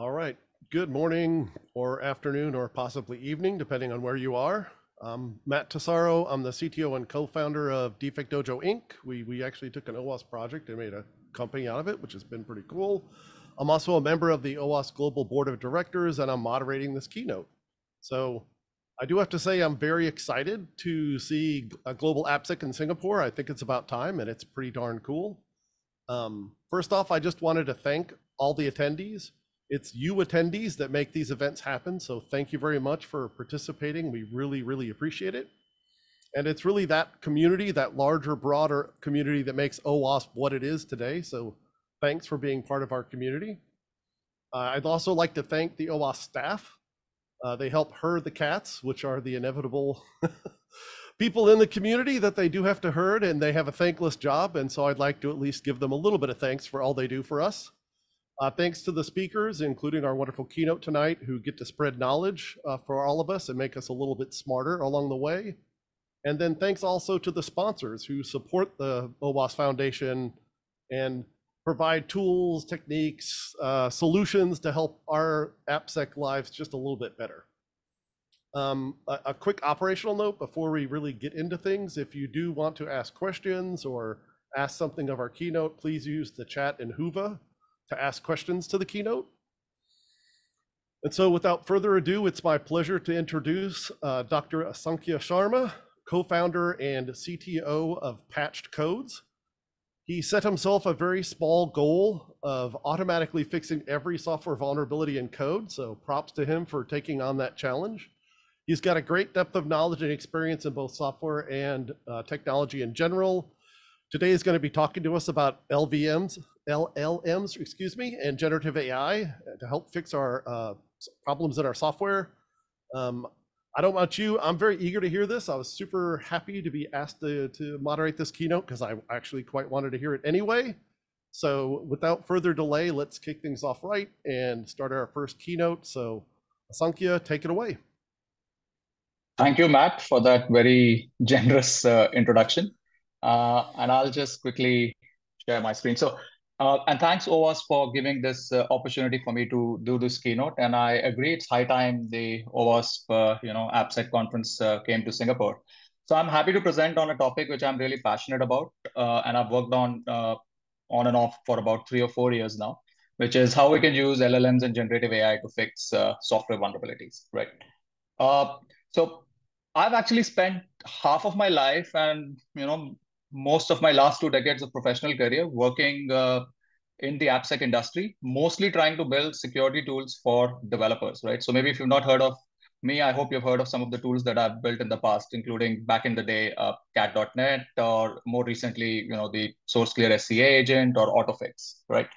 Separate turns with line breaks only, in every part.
All right. Good morning or afternoon or possibly evening, depending on where you are. I'm Matt Tesauro. I'm the CTO and co-founder of Defect Dojo Inc. We, we actually took an OWASP project and made a company out of it, which has been pretty cool. I'm also a member of the OWASP Global Board of Directors and I'm moderating this keynote. So I do have to say I'm very excited to see a global AppSec in Singapore. I think it's about time and it's pretty darn cool. Um, first off, I just wanted to thank all the attendees it's you attendees that make these events happen. So thank you very much for participating. We really, really appreciate it. And it's really that community, that larger, broader community that makes OWASP what it is today. So thanks for being part of our community. Uh, I'd also like to thank the OWASP staff. Uh, they help herd the cats, which are the inevitable people in the community that they do have to herd, and they have a thankless job. And so I'd like to at least give them a little bit of thanks for all they do for us. Uh, thanks to the speakers, including our wonderful keynote tonight, who get to spread knowledge uh, for all of us and make us a little bit smarter along the way. And then thanks also to the sponsors who support the OWASP Foundation and provide tools, techniques, uh, solutions to help our AppSec lives just a little bit better. Um, a, a, quick operational note before we really get into things. If you do want to ask questions or ask something of our keynote, please use the chat in Whova to ask questions to the keynote. And so without further ado, it's my pleasure to introduce uh, Dr. Asankhaya Sharma, co-founder and CTO of Patched Codes. He set himself a very small goal of automatically fixing every software vulnerability in code. So props to him for taking on that challenge. He's got a great depth of knowledge and experience in both software and uh, technology in general. Today is going to be talking to us about LVMs, LLMs, excuse me, and generative AI to help fix our uh, problems in our software. Um, I don't about you. I'm very eager to hear this. I was super happy to be asked to, to moderate this keynote because I actually quite wanted to hear it anyway. So without further delay, let's kick things off right and start our first keynote. So Asankhaya, take it away.
Thank you, Matt, for that very generous uh, introduction. Uh, and I'll just quickly share my screen. So uh, and thanks, OWASP, for giving this uh, opportunity for me to do this keynote. And I agree, it's high time the OWASP, uh, you know, AppSec conference uh, came to Singapore. So I'm happy to present on a topic which I'm really passionate about, uh, and I've worked on on and off for about three or four years now, which is how we can use LLMs and generative AI to fix software vulnerabilities, right? so I've actually spent half of my life and you know most of my last two decades of professional career working uh, in the AppSec industry, mostly trying to build security tools for developers, right? So maybe if you've not heard of me, I hope you've heard of some of the tools that I've built in the past, including back in the day, uh, cat.net, or more recently, you know, the SourceClear SCA agent or AutoFix, right?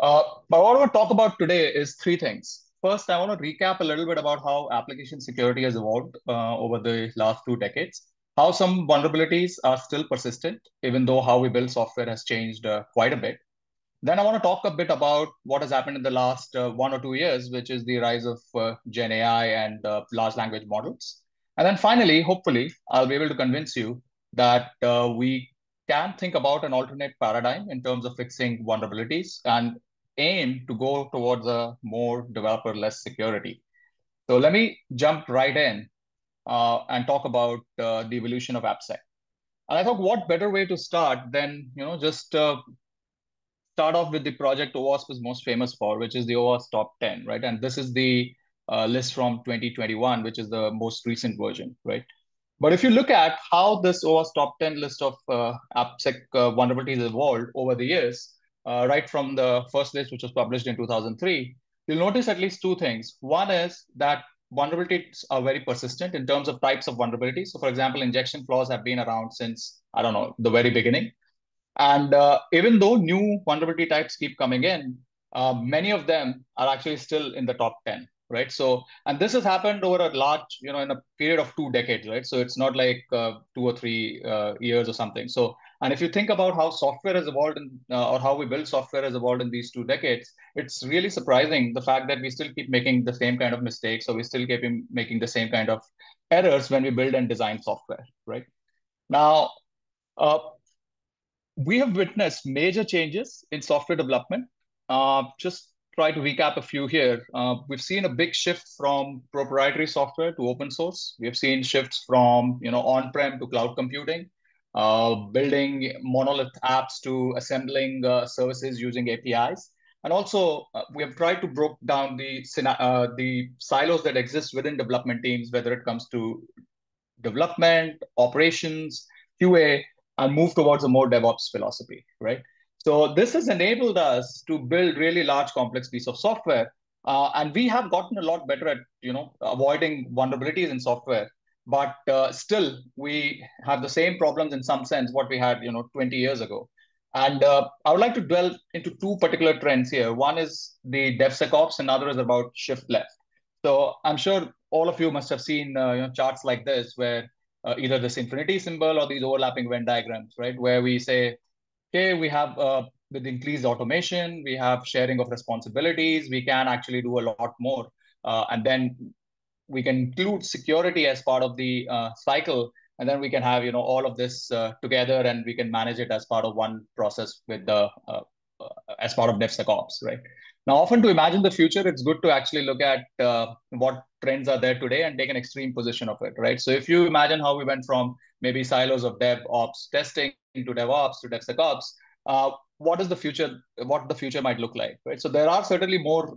Uh, but what I want to talk about today is three things. First, I want to recap a little bit about how application security has evolved uh, over the last two decades how some vulnerabilities are still persistent, even though how we build software has changed uh, quite a bit. Then I want to talk a bit about what has happened in the last uh, one or two years, which is the rise of uh, Gen AI and uh, large language models. And then finally, hopefully, I'll be able to convince you that uh, we can think about an alternate paradigm in terms of fixing vulnerabilities and aim to go towards a more developer-less security. So let me jump right in uh, and talk about uh, the evolution of AppSec. And I thought, what better way to start than you know just uh, start off with the project OWASP is most famous for, which is the OWASP Top 10, right? And this is the uh, list from 2021, which is the most recent version, right? But if you look at how this OWASP Top 10 list of uh, AppSec uh, vulnerabilities evolved over the years, right from the first list, which was published in 2003, you'll notice at least two things. One is that vulnerabilities are very persistent in terms of types of vulnerabilities. So for example, injection flaws have been around since, I don't know, the very beginning. And uh, even though new vulnerability types keep coming in, uh, many of them are actually still in the top 10 right? So, and this has happened over a large, you know, in a period of two decades, right? So it's not like uh, two or three uh, years or something. So, and if you think about how software has evolved in, uh, or how we build software has evolved in these two decades, it's really surprising the fact that we still keep making the same kind of mistakes, or we still keep making the same kind of errors when we build and design software, right? Now, uh, we have witnessed major changes in software development. Uh, just try to recap a few here. Uh, we've seen a big shift from proprietary software to open source. We have seen shifts from you know on-prem to cloud computing, building monolith apps to assembling uh, services using APIs. And also, uh, we have tried to break down the uh, the silos that exist within development teams, whether it comes to development, operations, QA, and move towards a more DevOps philosophy, right? So this has enabled us to build really large, complex piece of software, uh, and we have gotten a lot better at you know avoiding vulnerabilities in software. But uh, still, we have the same problems in some sense what we had you know 20 years ago. And uh, I would like to dwell into two particular trends here. One is the DevSecOps, and another is about shift left. So I'm sure all of you must have seen uh, you know, charts like this where uh, either this infinity symbol or these overlapping Venn diagrams, right? Where we say, okay, we have uh, with increased automation, we have sharing of responsibilities, we can actually do a lot more. Uh, and then we can include security as part of the uh, cycle and then we can have you know all of this uh, together and we can manage it as part of one process with the uh, uh, as part of DevSecOps, right? Now, often to imagine the future, it's good to actually look at uh, what trends are there today and take an extreme position of it, right? So if you imagine how we went from maybe silos of DevOps testing to DevOps to DevSecOps, uh, what is the future? What the future might look like, right? So there are certainly more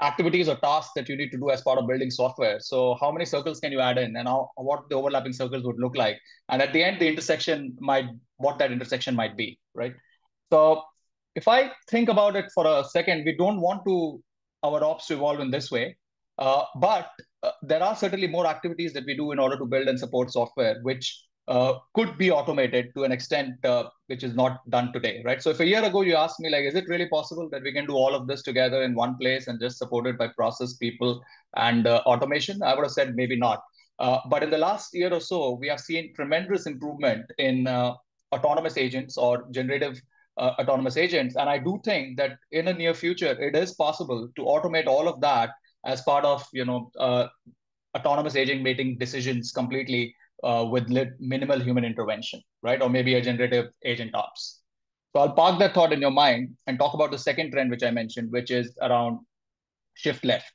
activities or tasks that you need to do as part of building software. So how many circles can you add in and how, what the overlapping circles would look like? And at the end, the intersection might, what that intersection might be, right? So if I think about it for a second, we don't want to our ops to evolve in this way, uh, but uh, there are certainly more activities that we do in order to build and support software, which uh, could be automated to an extent uh, which is not done today, right? So if a year ago you asked me, like, is it really possible that we can do all of this together in one place and just supported by process, people, and uh, automation? I would have said maybe not. Uh, but in the last year or so, we have seen tremendous improvement in uh, autonomous agents or generative autonomous agents. And I do think that in the near future, it is possible to automate all of that as part of, you know, autonomous agent making decisions completely uh, with minimal human intervention, right? Or maybe a generative agent ops. So I'll park that thought in your mind and talk about the second trend, which I mentioned, which is around shift left.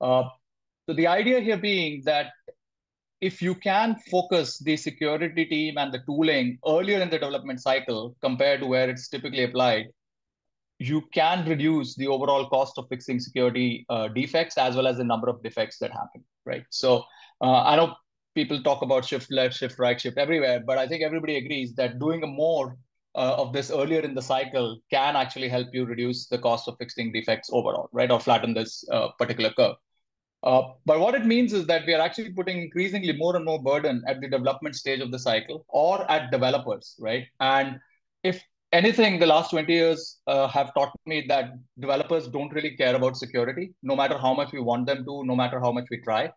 Uh, so the idea here being that if you can focus the security team and the tooling earlier in the development cycle compared to where it's typically applied, you can reduce the overall cost of fixing security uh, defects as well as the number of defects that happen, right? So uh, I know people talk about shift left, shift right, shift everywhere, but I think everybody agrees that doing more uh, of this earlier in the cycle can actually help you reduce the cost of fixing defects overall, right, or flatten this uh, particular curve. Uh, but what it means is that we are actually putting increasingly more and more burden at the development stage of the cycle or at developers, right? And if anything, the last 20 years uh, have taught me that developers don't really care about security, no matter how much we want them to, no matter how much we try.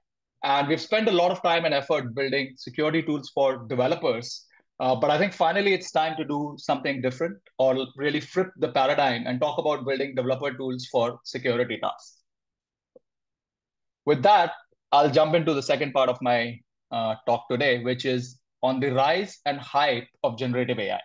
And we've spent a lot of time and effort building security tools for developers. Uh, but I think finally it's time to do something different or really flip the paradigm and talk about building developer tools for security tasks. With that, I'll jump into the second part of my uh, talk today, which is on the rise and hype of generative AI.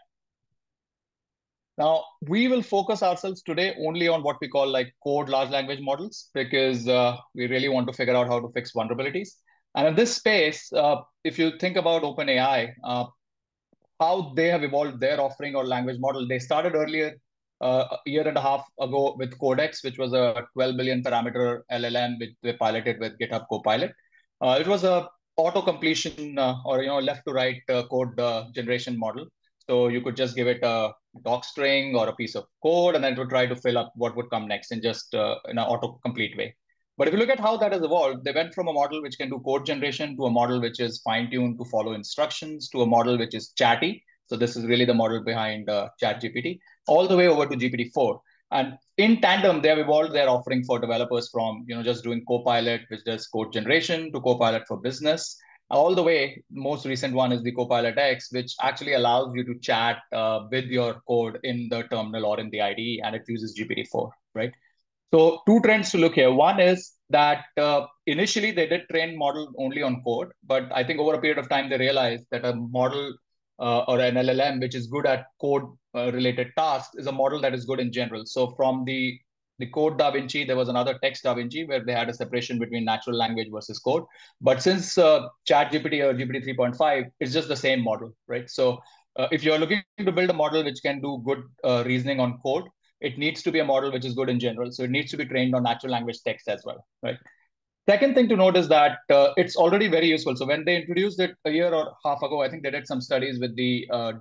Now, we will focus ourselves today only on what we call like code large language models because uh, we really want to figure out how to fix vulnerabilities. And in this space, uh, if you think about OpenAI, uh, how they have evolved their offering or language model, they started earlier uh, a year and a half ago with Codex, which was a 12 billion parameter LLM, which they piloted with GitHub Copilot. Uh, it was a auto completion uh, or you know left to right code generation model. So you could just give it a doc string or a piece of code, and then it would try to fill up what would come next in just uh, in an auto-complete way. But if you look at how that has evolved, they went from a model which can do code generation to a model which is fine-tuned to follow instructions to a model which is chatty. So this is really the model behind uh, ChatGPT, all the way over to GPT-4. And in tandem, they have evolved their offering for developers from you know just doing Copilot, which does code generation, to Copilot for business, all the way most recent one is the copilot x which actually allows you to chat uh, with your code in the terminal or in the ide and it uses gpt-4 right? So two trends to look here. One is that uh, initially they did train model only on code but i think over a period of time they realized that a model uh, or an llm which is good at code uh, related tasks is a model that is good in general. So from the the Code Da Vinci, there was another Text Da Vinci where they had a separation between natural language versus code. But since uh, ChatGPT or GPT 3.5, it's just the same model, right? So uh, if you're looking to build a model which can do good uh, reasoning on code, it needs to be a model which is good in general. So it needs to be trained on natural language text as well, right? Second thing to note is that uh, it's already very useful. So when they introduced it a year or half ago, I think they did some studies with the uh,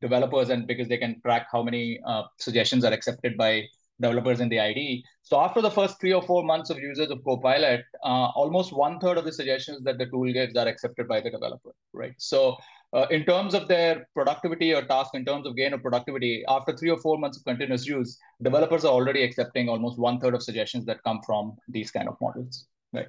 developers and because they can track how many uh, suggestions are accepted by developers in the IDE. So after the first three or four months of usage of Copilot, uh, almost one third of the suggestions that the tool gives are accepted by the developer, right? So uh, in terms of their productivity or task, in terms of gain of productivity, after three or four months of continuous use, developers are already accepting almost one third of suggestions that come from these kind of models. Right.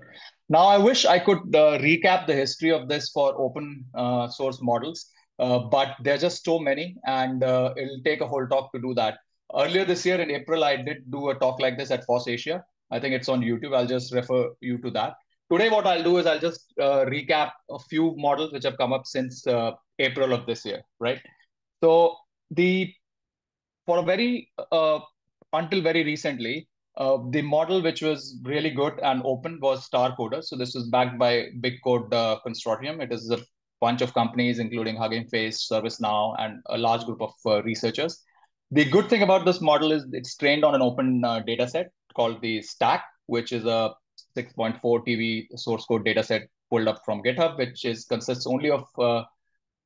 Now, I wish I could uh, recap the history of this for open uh, source models, uh, but there are just so many, and uh, it'll take a whole talk to do that. Earlier this year in April, I did do a talk like this at FOSS Asia. I think it's on YouTube. I'll just refer you to that. Today, what I'll do is I'll just uh, recap a few models which have come up since uh, April of this year, right? So the for a very uh, until very recently, uh, the model which was really good and open was StarCoder. So this was backed by Big Code uh, Consortium. It is a bunch of companies, including Hugging Face, ServiceNow, and a large group of uh, researchers. The good thing about this model is it's trained on an open uh, data set called the Stack, which is a 6.4 TB source code data set pulled up from GitHub, which is consists only of uh,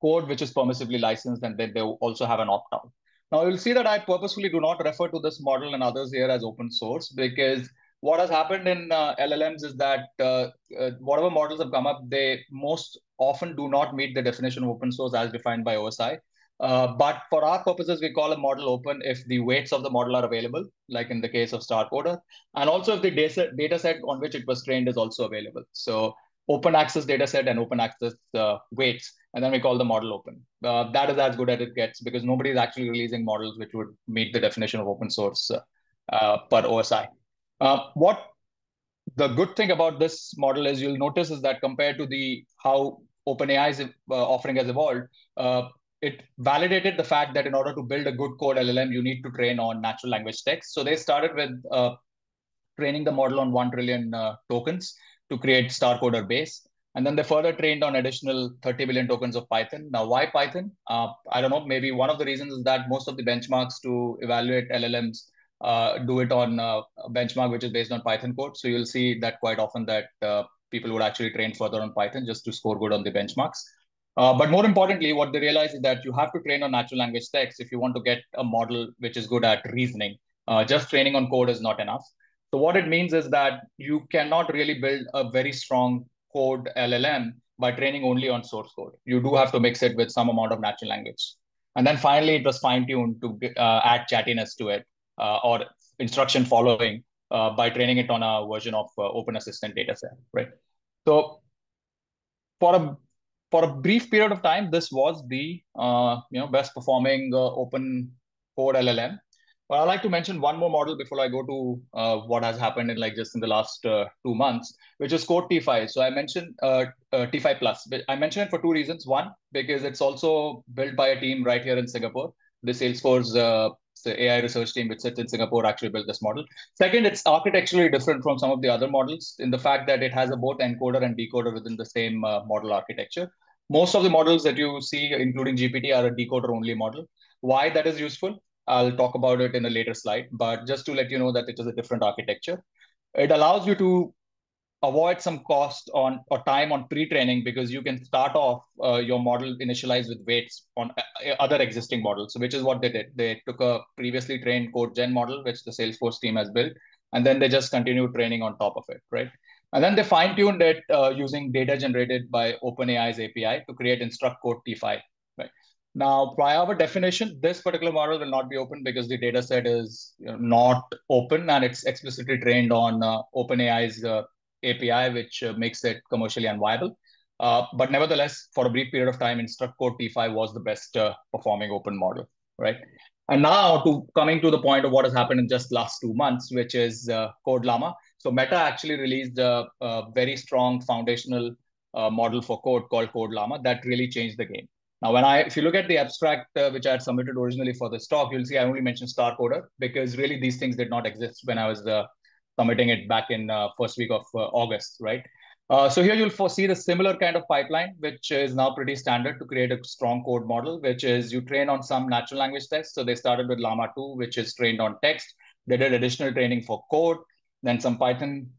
code which is permissively licensed, and then they also have an opt-out. Now you'll see that I purposefully do not refer to this model and others here as open source because what has happened in uh, LLMs is that uh, uh, whatever models have come up, they most often do not meet the definition of open source as defined by OSI. Uh, but for our purposes, we call a model open if the weights of the model are available, like in the case of StarCoder, and also if the data, data set on which it was trained is also available. So open access data set and open access uh, weights, and then we call the model open. Uh, that is as good as it gets because nobody is actually releasing models which would meet the definition of open source uh, per OSI. Uh, what the good thing about this model is you'll notice is that compared to the how OpenAI's uh, offering has evolved, uh, it validated the fact that in order to build a good code LLM, you need to train on natural language text. So they started with uh, training the model on 1 trillion uh, tokens to create StarCoder base. And then they further trained on additional 30 billion tokens of Python. Now, why Python? Uh, I don't know. Maybe one of the reasons is that most of the benchmarks to evaluate LLMs uh, do it on uh, a benchmark which is based on Python code. So you'll see that quite often that uh, people would actually train further on Python just to score good on the benchmarks. Uh, but more importantly, what they realize is that you have to train on natural language text if you want to get a model which is good at reasoning. Uh, just training on code is not enough. So what it means is that you cannot really build a very strong code LLM by training only on source code. You do have to mix it with some amount of natural language. And then finally, it was fine-tuned to uh, add chattiness to it uh, or instruction following uh, by training it on a version of uh, Open Assistant dataset, right? So for a for a brief period of time, this was the uh, you know best performing uh, open code LLM. But I'd like to mention one more model before I go to uh, what has happened in like just in the last uh, two months, which is Code T5. So I mentioned uh, uh, T5 Plus. I mentioned it for two reasons. One, because it's also built by a team right here in Singapore. The Salesforce the AI research team which sits in Singapore actually built this model. Second, it's architecturally different from some of the other models in the fact that it has a both encoder and decoder within the same uh, model architecture. Most of the models that you see, including GPT, are a decoder only model. Why that is useful? I'll talk about it in a later slide, but just to let you know that it is a different architecture. It allows you to avoid some cost on or time on pre-training because you can start off uh, your model initialized with weights on uh, other existing models so which is what they did. They took a previously trained code gen model which the salesforce team has built and then they just continued training on top of it right? And then they fine-tuned it uh, using data generated by openai's api to create instruct code t5 right? Now by our definition this particular model will not be open because the data set is you know, not open and it's explicitly trained on uh, openai's uh, API, which uh, makes it commercially unviable. Uh, but nevertheless, for a brief period of time, Instruct Code T5 was the best uh, performing open model, right? And now to coming to the point of what has happened in just last two months, which is uh, Code Llama. So Meta actually released a, a very strong foundational uh, model for code called Code Llama that really changed the game. Now, when I, if you look at the abstract uh, which I had submitted originally for this talk, you'll see I only mentioned star coder because really these things did not exist when I was submitting it back in uh, first week of uh, August, right? Uh, so here you'll foresee the similar kind of pipeline, which is now pretty standard to create a strong code model, which is you train on some natural language tests. So they started with Llama 2, which is trained on text. They did additional training for code, then some Python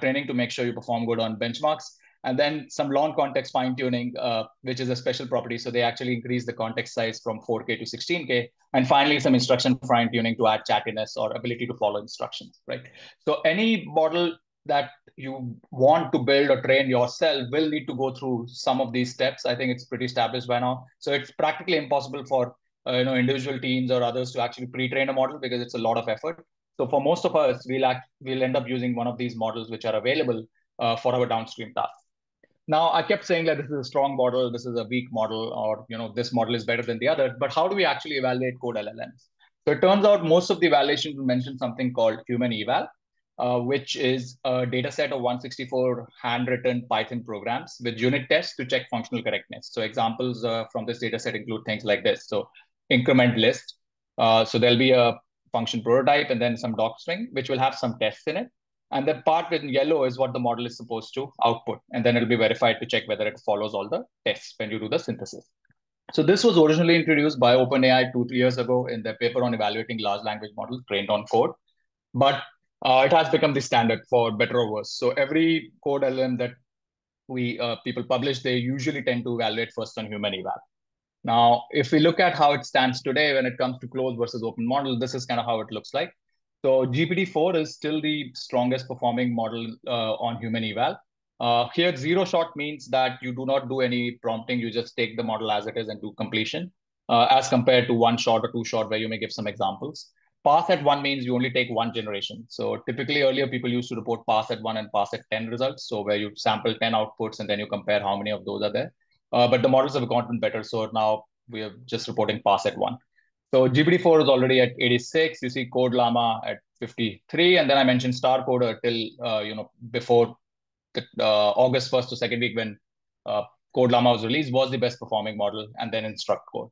training to make sure you perform good on benchmarks and then some long context fine tuning, uh, which is a special property. So they actually increase the context size from 4K to 16K. And finally, some instruction fine tuning to add chattiness or ability to follow instructions, right? So any model that you want to build or train yourself will need to go through some of these steps. I think it's pretty established by now. So it's practically impossible for uh, you know individual teams or others to actually pre-train a model because it's a lot of effort. So for most of us, we'll act, we'll end up using one of these models which are available uh, for our downstream tasks. Now, I kept saying that this is a strong model, this is a weak model, or you know, this model is better than the other. But how do we actually evaluate code LLMs? So it turns out most of the evaluations mention something called human eval, uh, which is a data set of 164 handwritten Python programs with unit tests to check functional correctness. So examples uh, from this data set include things like this. So increment list. Uh, so there'll be a function prototype and then some docstring, which will have some tests in it. And the part in yellow is what the model is supposed to output. And then it'll be verified to check whether it follows all the tests when you do the synthesis. So this was originally introduced by OpenAI two, three years ago in their paper on evaluating large language models trained on code. But uh, it has become the standard for better or worse. So every code LLM that we uh, people publish, they usually tend to evaluate first on human eval. Now, if we look at how it stands today when it comes to closed versus open model, this is kind of how it looks like. So GPT-4 is still the strongest performing model uh, on human eval. Uh, here, zero shot means that you do not do any prompting. You just take the model as it is and do completion, uh, as compared to one shot or two shot where you may give some examples. Pass at one means you only take one generation. So typically earlier people used to report pass at one and pass at 10 results. So where you sample 10 outputs and then you compare how many of those are there. Uh, but the models have gotten better. So now we are just reporting pass at one. So GPT-4 is already at 86. You see Code Llama at 53, and then I mentioned Star Coder till uh, you know before the, uh, August 1st to second week when uh, Code Llama was released was the best performing model, and then Instruct Code.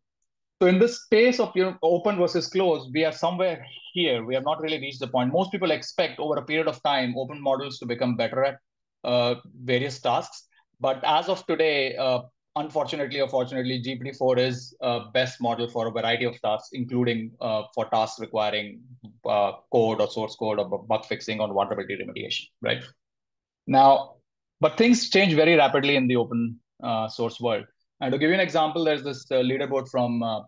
So in this space of you know open versus closed, we are somewhere here. We have not really reached the point. Most people expect over a period of time open models to become better at uh, various tasks, but as of today, uh, unfortunately or fortunately, GPT-4 is a best model for a variety of tasks, including uh, for tasks requiring uh, code or source code or bug fixing or vulnerability remediation, right? Now, but things change very rapidly in the open uh, source world. And to give you an example, there's this uh, leaderboard from uh,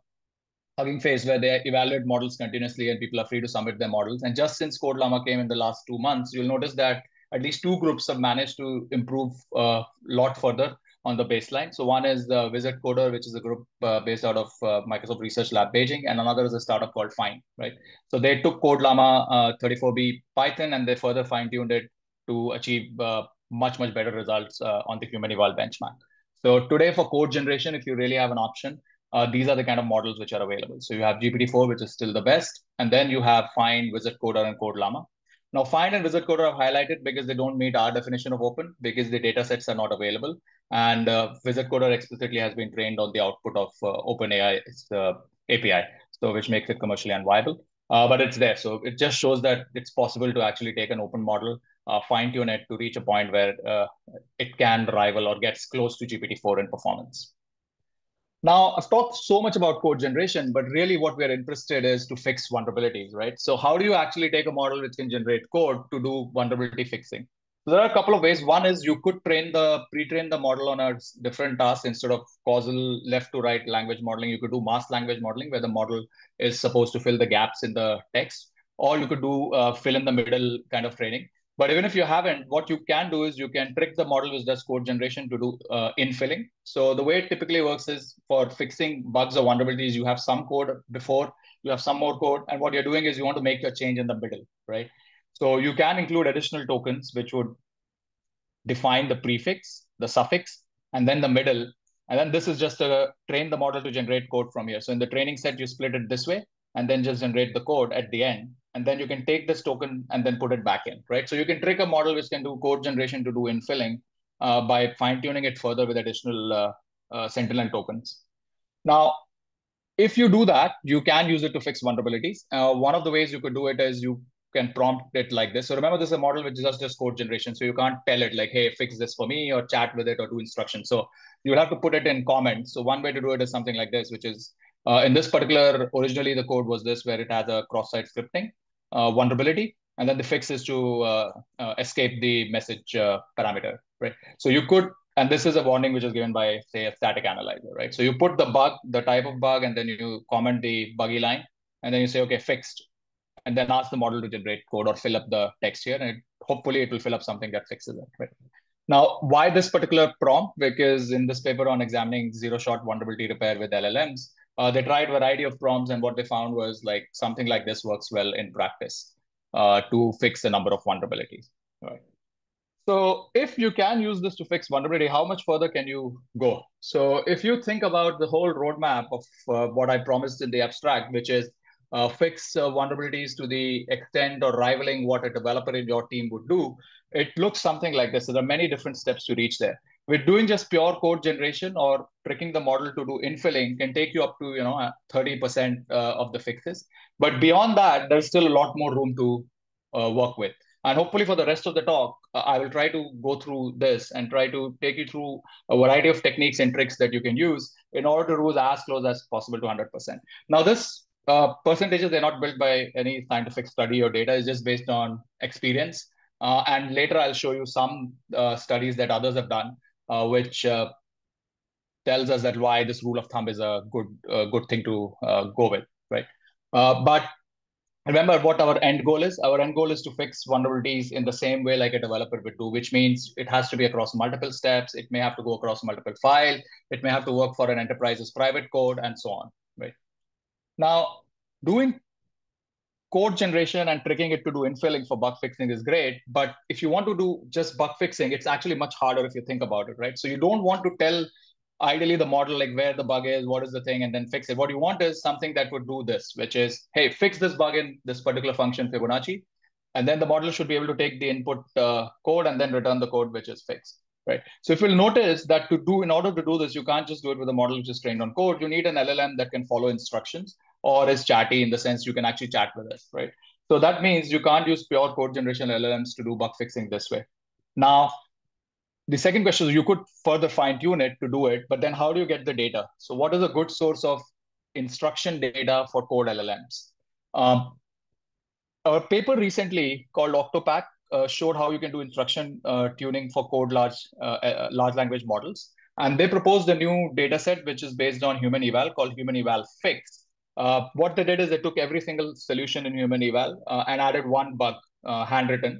Hugging Face where they evaluate models continuously and people are free to submit their models. And just since Code Llama came in the last two months, you'll notice that at least two groups have managed to improve a uh, lot further on the baseline. So one is the Wizard Coder, which is a group uh, based out of uh, Microsoft Research Lab Beijing, and another is a startup called Phind, right? So they took Code Llama uh, 34B Python and they further fine-tuned it to achieve uh, much, much better results uh, on the human eval benchmark. So today for code generation, if you really have an option, uh, these are the kind of models which are available. So you have GPT-4, which is still the best, and then you have Phind, Wizard Coder, and Code Llama. Now, Phind and Wizard Coder are highlighted because they don't meet our definition of open because the data sets are not available. And uh, Coder explicitly has been trained on the output of uh, OpenAI's uh, API, so which makes it commercially unviable. Uh, but it's there. So it just shows that it's possible to actually take an open model, uh, fine tune it to reach a point where uh, it can rival or gets close to GPT-4 in performance. Now, I've talked so much about code generation, but really what we're interested is to fix vulnerabilities, right? So how do you actually take a model which can generate code to do vulnerability fixing? So there are a couple of ways. One is you could train the pre-train the model on a different task instead of causal left to right language modeling. You could do masked language modeling where the model is supposed to fill the gaps in the text, or you could do uh, fill in the middle kind of training. But even if you haven't, what you can do is you can trick the model which does code generation to do uh, infilling. So the way it typically works is for fixing bugs or vulnerabilities, you have some code before, you have some more code, and what you're doing is you want to make your change in the middle, right? So you can include additional tokens which would define the prefix, the suffix, and then the middle. And then this is just to train the model to generate code from here. So in the training set, you split it this way and then just generate the code at the end and then you can take this token and then put it back in, right? So you can trick a model which can do code generation to do infilling uh, by fine tuning it further with additional uh, uh, Sentinel tokens. Now, if you do that, you can use it to fix vulnerabilities. Uh, one of the ways you could do it is you can prompt it like this. So remember, this is a model which is just, code generation. So you can't tell it like, hey, fix this for me or chat with it or do instructions. So you'll have to put it in comments. So one way to do it is something like this, which is uh, in this particular, originally the code was this, where it has a cross-site scripting uh, vulnerability. And then the fix is to uh, uh, escape the message uh, parameter, right? So you could and this is a warning which is given by, say, a static analyzer, right? So you put the bug, the type of bug, and then you comment the buggy line, and then you say, okay, fixed, and then ask the model to generate code or fill up the text here, and it, hopefully it will fill up something that fixes it, right? Now, why this particular prompt? Because in this paper on examining zero-shot vulnerability repair with LLMs, uh, they tried variety of prompts, and what they found was like something like this works well in practice uh, to fix a number of vulnerabilities, right? So if you can use this to fix vulnerability, how much further can you go? So if you think about the whole roadmap of uh, what I promised in the abstract, which is uh, fix uh, vulnerabilities to the extent or rivaling what a developer in your team would do, it looks something like this. There are many different steps to reach there. With doing just pure code generation or tricking the model to do infilling can take you up to you know 30% uh, of the fixes. But beyond that, there's still a lot more room to uh, work with. And hopefully for the rest of the talk, uh, I will try to go through this and try to take you through a variety of techniques and tricks that you can use in order to use as close as possible to 100%. Now, this uh, percentages, they're not built by any scientific study or data. It's just based on experience. Uh, and later I'll show you some uh, studies that others have done, uh, which uh, tells us that why this rule of thumb is a good, good thing to go with, right? but remember what our end goal is. Our end goal is to fix vulnerabilities in the same way like a developer would do, which means it has to be across multiple steps. It may have to go across multiple files. It may have to work for an enterprise's private code and so on? Now, doing code generation and tricking it to do infilling for bug fixing is great. But if you want to do just bug fixing, it's actually much harder if you think about it, right? So you don't want to tell ideally the model like where the bug is what is the thing and then fix it what you want is something that would do this which is hey fix this bug in this particular function fibonacci and then the model should be able to take the input uh, code and then return the code which is fixed right so if you'll notice that to do in order to do this you can't just do it with a model which is trained on code you need an llm that can follow instructions or is chatty in the sense you can actually chat with us right so that means you can't use pure code generation llms to do bug fixing this way now the second question is you could further fine tune it to do it, but then how do you get the data? So what is a good source of instruction data for code LLMs? Um, our paper recently called Octopack uh, showed how you can do instruction uh, tuning for code large uh, uh large language models. And they proposed a new data set, which is based on human eval called human eval fix. Uh, what they did is they took every single solution in human eval uh, and added one bug handwritten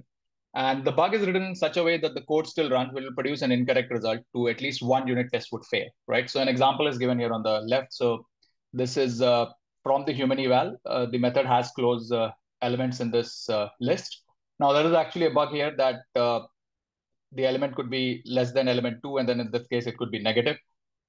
and the bug is written in such a way that the code still runs, will produce an incorrect result to at least one unit test would fail, right? So an example is given here on the left. So this is uh, from the human eval. Uh, the method has close uh, elements in this uh, list. Now there is actually a bug here that uh, the element could be less than element two, and then in this case, it could be negative.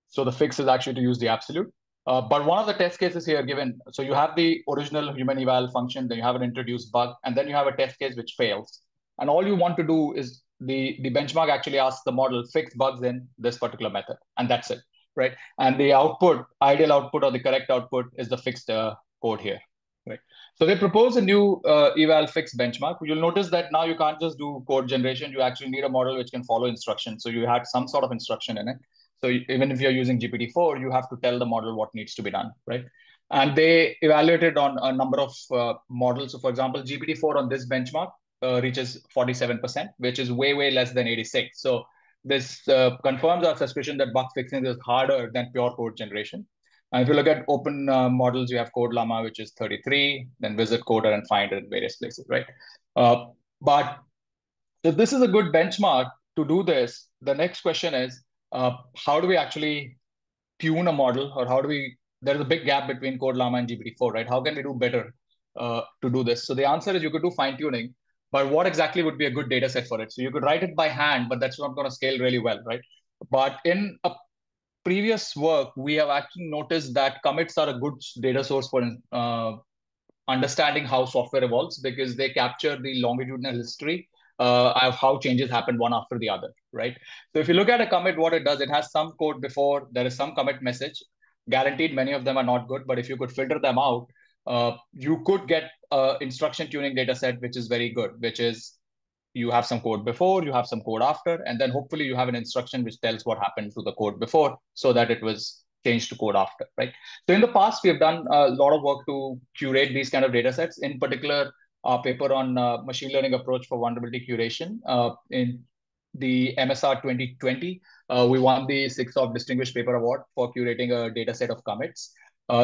So the fix is actually to use the absolute. Uh, but one of the test cases here given, so you have the original human eval function, then you have an introduced bug, and then you have a test case which fails. And all you want to do is the, the benchmark actually asks the model fix bugs in this particular method. And that's it, right? And the output, ideal output or the correct output is the fixed uh, code here, right? So they propose a new uh, eval fix benchmark. You'll notice that now you can't just do code generation. You actually need a model which can follow instructions. So you had some sort of instruction in it. So even if you're using GPT-4, you have to tell the model what needs to be done, right? And they evaluated on a number of uh, models. So for example, GPT-4 on this benchmark uh, reaches 47%, which is way, way less than 86. So this uh, confirms our suspicion that bug fixing is harder than pure code generation. And if you look at open uh, models, you have Code Llama, which is 33, then Wizard Coder and Phind it in various places, right? Uh, but if this is a good benchmark to do this, the next question is, uh, how do we actually tune a model or how do we, there's a big gap between Code Llama and GPT-4, right? How can we do better uh, to do this? So the answer is you could do fine tuning, but what exactly would be a good data set for it? So you could write it by hand, but that's not going to scale really well, right? But in a previous work, we have actually noticed that commits are a good data source for uh, understanding how software evolves because they capture the longitudinal history uh, of how changes happen one after the other, right? So if you look at a commit, what it does, it has some code before, there is some commit message. guaranteed many of them are not good, but if you could filter them out, uh, you could get a instruction tuning data set, which is very good, which is you have some code before, you have some code after, and then hopefully you have an instruction which tells what happened to the code before so that it was changed to code after, right? So in the past, we have done a lot of work to curate these kind of data sets. In particular, our paper on uh, machine learning approach for vulnerability curation uh, in the MSR 2020, uh, we won the SIGSOFT Distinguished Paper Award for curating a data set of commits.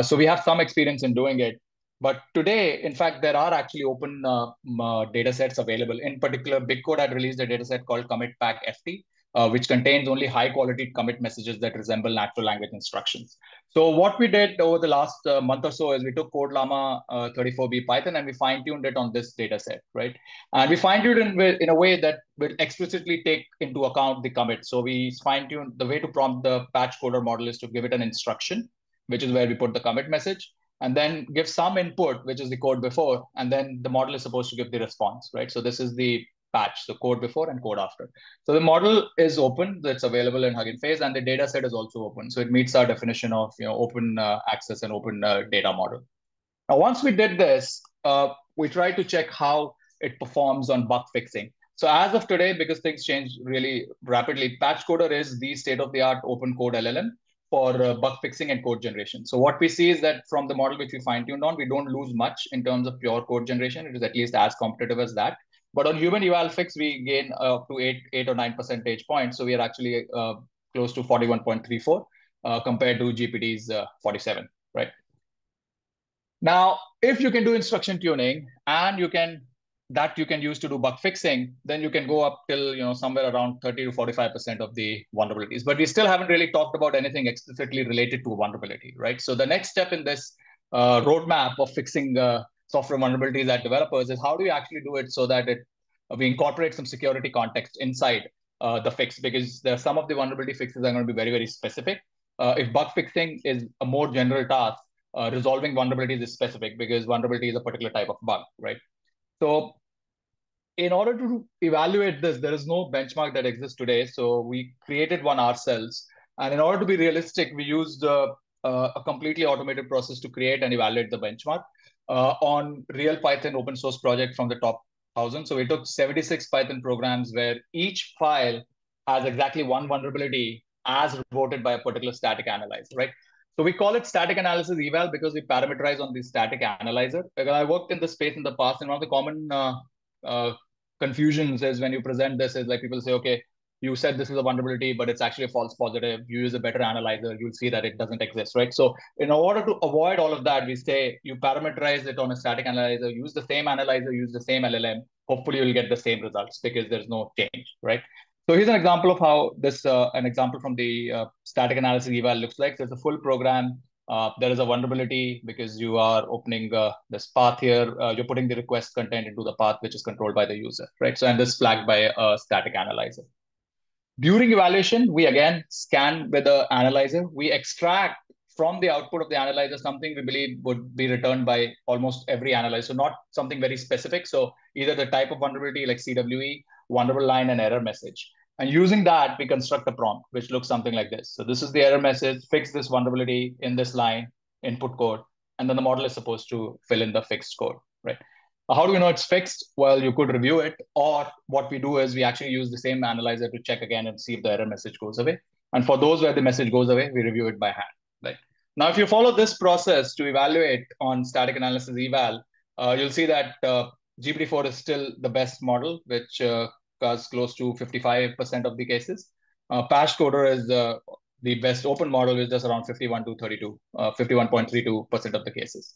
So we have some experience in doing it. But today, in fact, there are actually open uh, data sets available. In particular, BigCode had released a data set called Commit Pack FT, uh, which contains only high quality commit messages that resemble natural language instructions. So what we did over the last uh, month or so is we took CodeLlama uh, 34B Python and we fine tuned it on this data set, right? And we fine tuned it in, in a way that will explicitly take into account the commit. So we fine tuned the way to prompt the patch coder model is to give it an instruction, which is where we put the commit message and then give some input, which is the code before, and then the model is supposed to give the response, right? So this is the patch, the code before and code after. So the model is open, it's available in Hugging Face, and the data set is also open. So it meets our definition of you know open uh, access and open uh, data model. Now, once we did this, uh, we tried to check how it performs on bug fixing. So as of today, because things change really rapidly, Patch Coder is the state-of-the-art open code LLM for uh, bug fixing and code generation. So what we see is that from the model which we fine-tuned on, we don't lose much in terms of pure code generation. It is at least as competitive as that. But on human eval fix, we gain up to eight, eight or nine percentage points. So we are actually uh, close to 41.34 uh, compared to GPT's uh, 47, right? Now, if you can do instruction tuning and you can that you can use to do bug fixing, then you can go up till you know somewhere around 30 to 45 percent of the vulnerabilities. But we still haven't really talked about anything explicitly related to vulnerability, right? So the next step in this uh, roadmap of fixing uh, software vulnerabilities at developers is how do you actually do it so that it we incorporate some security context inside uh, the fix because there some of the vulnerability fixes are going to be very very specific. Uh, if bug fixing is a more general task, uh, resolving vulnerabilities is specific because vulnerability is a particular type of bug, right? So in order to evaluate this, there is no benchmark that exists today. So we created one ourselves. And in order to be realistic, we used uh, uh, a completely automated process to create and evaluate the benchmark uh, on real Python open source project from the top 1000. So we took 76 Python programs where each file has exactly one vulnerability as reported by a particular static analyzer, right? So we call it static analysis eval because we parameterize on the static analyzer. Because I worked in the space in the past, and one of the common uh, uh, confusions is when you present this is like people say, okay, you said this is a vulnerability, but it's actually a false positive. You use a better analyzer, you'll see that it doesn't exist, right? So in order to avoid all of that, we say you parameterize it on a static analyzer, use the same analyzer, use the same LLM. Hopefully you'll get the same results because there's no change, right? So here's an example of how this, uh, an example from the uh, static analysis eval looks like. It's a full program. Uh, there is a vulnerability because you are opening uh, this path here. Uh, you're putting the request content into the path, which is controlled by the user, right? So, and this flagged by a static analyzer. During evaluation, we again scan with the analyzer. We extract from the output of the analyzer something we believe would be returned by almost every analyzer. So not something very specific. So either the type of vulnerability like CWE, vulnerable line, and error message. And using that, we construct a prompt, which looks something like this. So this is the error message, fix this vulnerability in this line, input code, and then the model is supposed to fill in the fixed code, right? How do we know it's fixed? Well, you could review it, or what we do is we actually use the same analyzer to check again and see if the error message goes away. And for those where the message goes away, we review it by hand, right? Now, if you follow this process to evaluate on static analysis eval, uh, you'll see that uh, GPT-4 is still the best model, which uh, cause close to 55% of the cases. Uh, Patch Coder is uh, the best open model which just around 51 to 32, 51.32% uh, of the cases.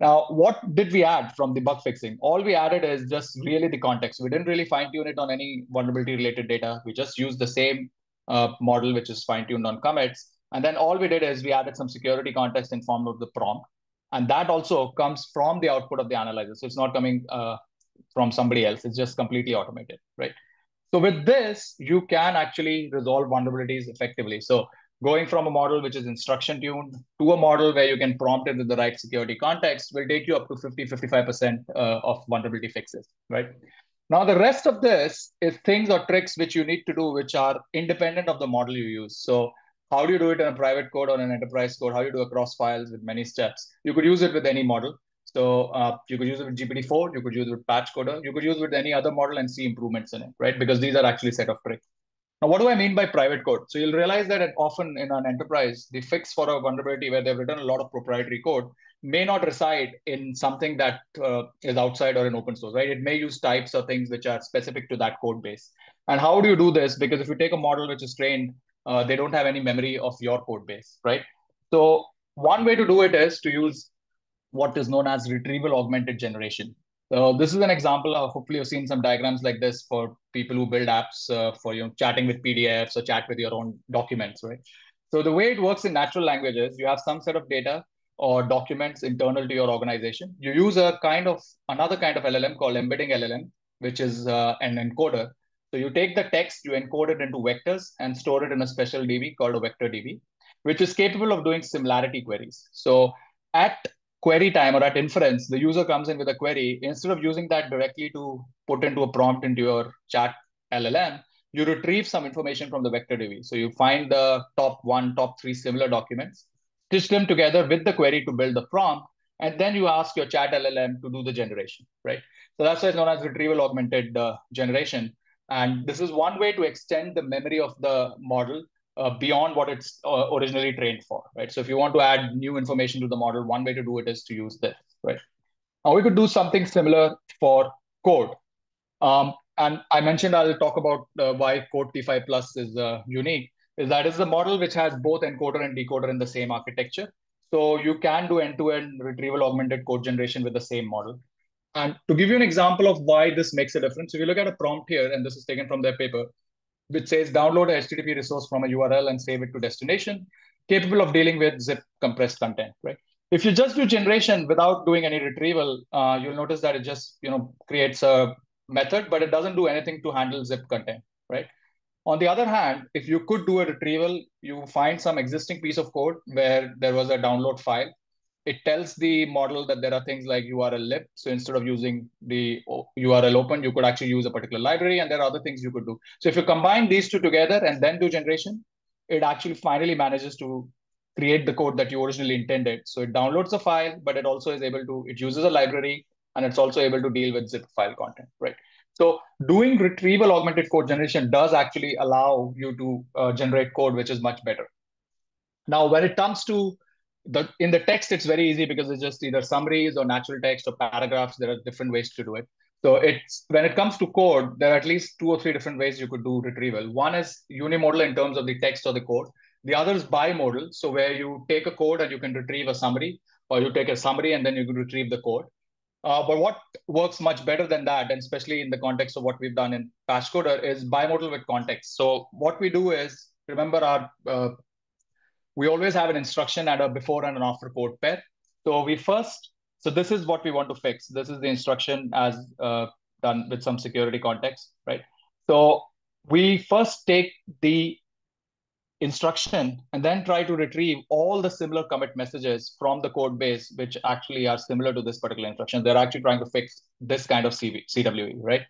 Now, what did we add from the bug fixing? All we added is just really the context. We didn't really fine tune it on any vulnerability related data. We just used the same uh, model, which is fine tuned on commits. And then all we did is we added some security context in form of the prompt. And that also comes from the output of the analyzer. So it's not coming uh, from somebody else. It's just completely automated, right? So with this, you can actually resolve vulnerabilities effectively. So going from a model which is instruction tuned to a model where you can prompt it with the right security context will take you up to 50, 55% uh, of vulnerability fixes, right? Now, the rest of this is things or tricks which you need to do, which are independent of the model you use. So How do you do it in a private code or an enterprise code? How do you do across files with many steps? You could use it with any model. So uh, you could use it with GPT-4, you could use it with Patch Coder, you could use it with any other model and see improvements in it, right? Because these are actually set of tricks. Now, what do I mean by private code? So you'll realize that often in an enterprise, the fix for a vulnerability where they've written a lot of proprietary code may not reside in something that uh, is outside or in open source, right? It may use types or things which are specific to that code base. And how do you do this? Because if you take a model which is trained, uh, they don't have any memory of your code base, right? So one way to do it is to use what is known as retrieval augmented generation. So this is an example of hopefully you've seen some diagrams like this for people who build apps uh, for you know chatting with PDFs or chat with your own documents, right? So the way it works in natural languages, you have some set of data or documents internal to your organization. You use a kind of another kind of LLM called embedding LLM, which is uh, an encoder. So you take the text, you encode it into vectors and store it in a special DB called a vector DB, which is capable of doing similarity queries. So at query time or at inference, the user comes in with a query. Instead of using that directly to put into a prompt into your chat LLM, you retrieve some information from the vector DB. So you find the top one, top three similar documents, stitch them together with the query to build the prompt, and then you ask your chat LLM to do the generation, right? So that's why it's known as retrieval augmented uh, generation. And this is one way to extend the memory of the model uh, beyond what it's uh, originally trained for, right? So if you want to add new information to the model, one way to do it is to use this, right? Now we could do something similar for code. Um, and I mentioned I'll talk about uh, why Code T5 Plus is uh, unique, is that is the model which has both encoder and decoder in the same architecture. So you can do end-to-end -end retrieval augmented code generation with the same model. And to give you an example of why this makes a difference, if you look at a prompt here, and this is taken from their paper, which says download a HTTP resource from a URL and save it to destination, capable of dealing with zip compressed content, right? If you just do generation without doing any retrieval, uh, you'll notice that it just you know creates a method, but it doesn't do anything to handle zip content, right? On the other hand, if you could do a retrieval, you find some existing piece of code where there was a download file it tells the model that there are things like urllib. So instead of using the URL open, you could actually use a particular library and there are other things you could do. So if you combine these two together and then do generation, it actually finally manages to create the code that you originally intended. So it downloads a file, but it also is able to, it uses a library and it's also able to deal with zip file content, right? So doing retrieval augmented code generation does actually allow you to uh, generate code, which is much better. Now, when it comes to the in the text it's very easy because it's just either summaries or natural text or paragraphs. There are different ways to do it. So it's when it comes to code there are at least two or three different ways you could do retrieval. One is unimodal in terms of the text or the code. The other is bimodal so where you take a code and you can retrieve a summary or you take a summary and then you can retrieve the code. Uh, but what works much better than that, and especially in the context of what we've done in Patch Coder, is bimodal with context. So what we do is, remember our uh, we always have an instruction and a before and an after code pair. So we first, so this is what we want to fix. This is the instruction as uh, done with some security context, right? So we first take the instruction and then try to retrieve all the similar commit messages from the code base, which actually are similar to this particular instruction. They're actually trying to fix this kind of CV, CWE, right?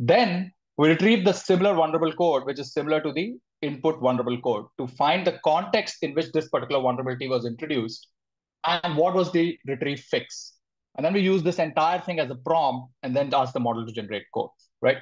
Then we retrieve the similar vulnerable code, which is similar to the input vulnerable code to find the context in which this particular vulnerability was introduced and what was the retrieve fix. And then we use this entire thing as a prompt and then ask the model to generate code, right?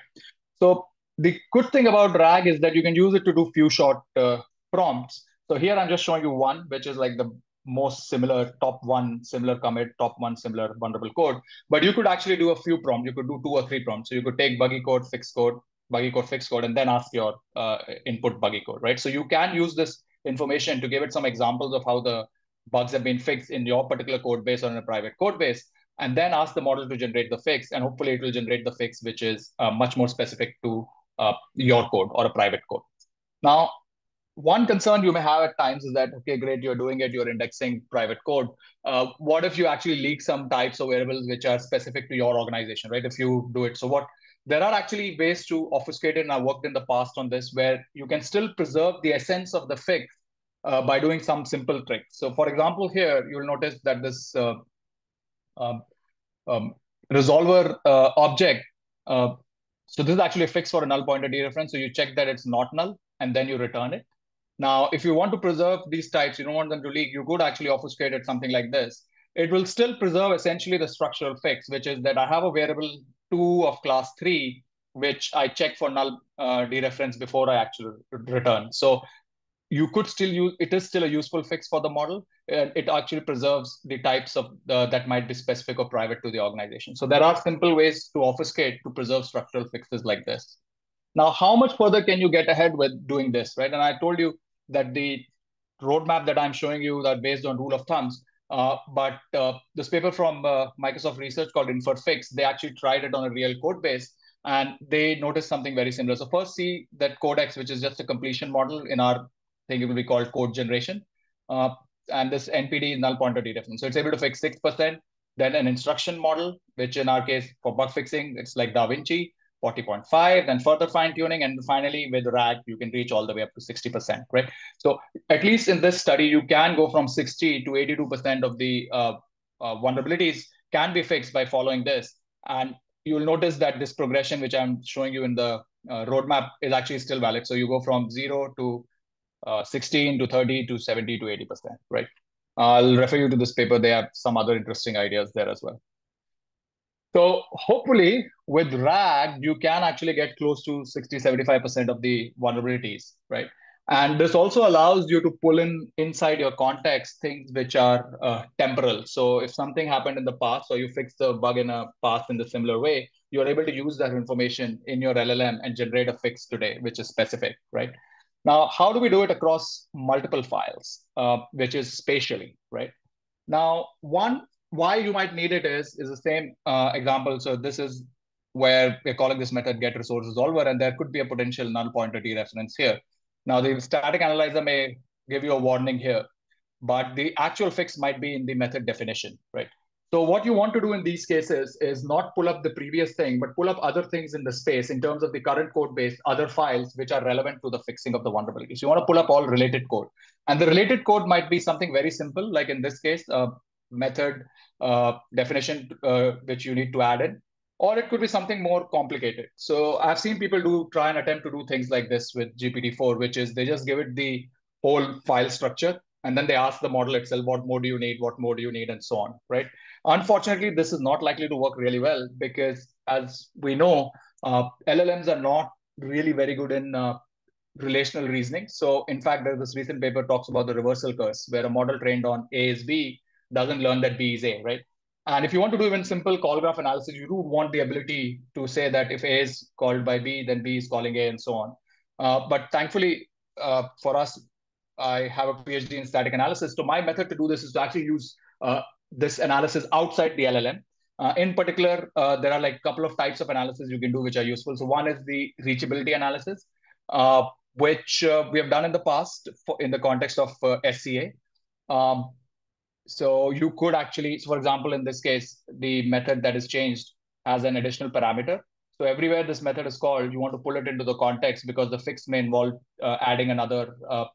So the good thing about RAG is that you can use it to do few shot uh, prompts. So here I'm just showing you one, which is like the most similar top one similar commit, top one similar vulnerable code. But you could actually do a few prompts. You could do two or three prompts. So you could take buggy code, fix code, buggy code, fix code, and then ask your uh, input buggy code, right? So you can use this information to give it some examples of how the bugs have been fixed in your particular code base or in a private code base, and then ask the model to generate the fix, and hopefully it will generate the fix which is uh, much more specific to uh, your code or a private code. Now, one concern you may have at times is that, okay, great, you're doing it, you're indexing private code. Uh, what if you actually leak some types of variables which are specific to your organization, right? If you do it. So what there are actually ways to obfuscate it, and I worked in the past on this, where you can still preserve the essence of the fix uh, by doing some simple tricks. So for example, here, you'll notice that this uh, um, um, resolver uh, object, uh, so this is actually a fix for a null pointer dereference. So you check that it's not null, and then you return it. Now, if you want to preserve these types, you don't want them to leak, you could actually obfuscate it something like this. It will still preserve essentially the structural fix, which is that I have a variable two of class three, which I check for null uh, dereference before I actually return. So you could still use, it is still a useful fix for the model. And it actually preserves the types of the, that might be specific or private to the organization. So there are simple ways to obfuscate to preserve structural fixes like this. Now, how much further can you get ahead with doing this, right? And I told you that the roadmap that I'm showing you that based on rule of thumbs, uh, but uh, this paper from uh, Microsoft Research called InferFix, they actually tried it on a real code base and they noticed something very similar. So first see that codex, which is just a completion model in our thing, it will be called code generation. Uh, and this NPD is null pointer dereference. So it's able to fix 6%, then an instruction model, which in our case for bug fixing, it's like DaVinci. 40.5, then further fine tuning, and finally with RAG, you can reach all the way up to 60%, right? So at least in this study, you can go from 60 to 82% of the uh, uh, vulnerabilities can be fixed by following this. And you'll notice that this progression, which I'm showing you in the uh, roadmap, is actually still valid. So you go from zero to uh, 16 to 30 to 70 to 80%, right? I'll refer you to this paper. They have some other interesting ideas there as well. So hopefully with RAG, you can actually get close to 60, 75% of the vulnerabilities, right? And this also allows you to pull in inside your context things which are uh, temporal. So if something happened in the past or you fix the bug in a past in the similar way, you're able to use that information in your LLM and generate a fix today, which is specific, right? Now, how do we do it across multiple files, uh, which is spatially, right? Now, one why you might need it is is the same uh, example. So this is where we're calling this method get resource resolver, and there could be a potential null pointer dereference here. Now the static analyzer may give you a warning here, but the actual fix might be in the method definition, right? So what you want to do in these cases is not pull up the previous thing, but pull up other things in the space in terms of the current code base, other files which are relevant to the fixing of the vulnerabilities. You want to pull up all related code. And the related code might be something very simple, like in this case, uh, method uh, definition uh, which you need to add in, or it could be something more complicated. So I've seen people do try and attempt to do things like this with GPT-4, which is they just give it the whole file structure and then they ask the model itself, what more do you need, what more do you need, and so on, right? Unfortunately, this is not likely to work really well because as we know, uh, LLMs are not really very good in uh, relational reasoning. So in fact, there's this recent paper talks about the reversal curse, where a model trained on A is B doesn't learn that B is A, right? And if you want to do even simple call graph analysis, you do want the ability to say that if A is called by B, then B is calling A and so on. Uh, but thankfully, uh, for us, I have a PhD in static analysis. So my method to do this is to actually use uh, this analysis outside the LLM. Uh, in particular, uh, there are like a couple of types of analysis you can do which are useful. So one is the reachability analysis, uh, which we have done in the past for, in the context of SCA. Um, so you could actually, so for example, in this case, the method that is changed has an additional parameter. So everywhere this method is called, you want to pull it into the context because the fix may involve uh, adding another uh,